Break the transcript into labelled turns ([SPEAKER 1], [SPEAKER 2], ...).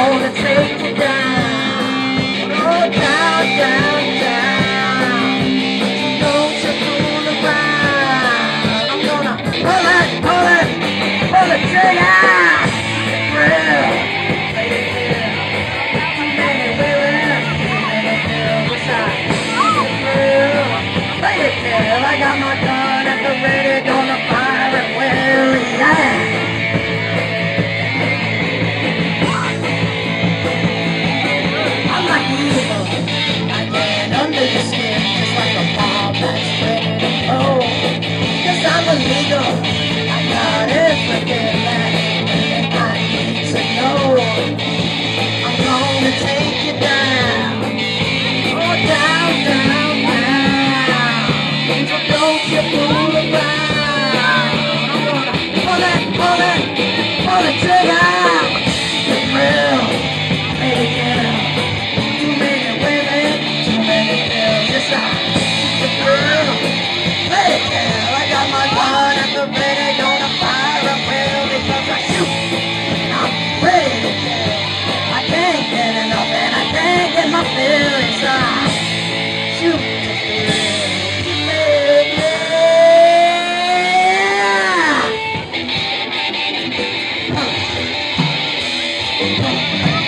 [SPEAKER 1] all the time. I got it. Música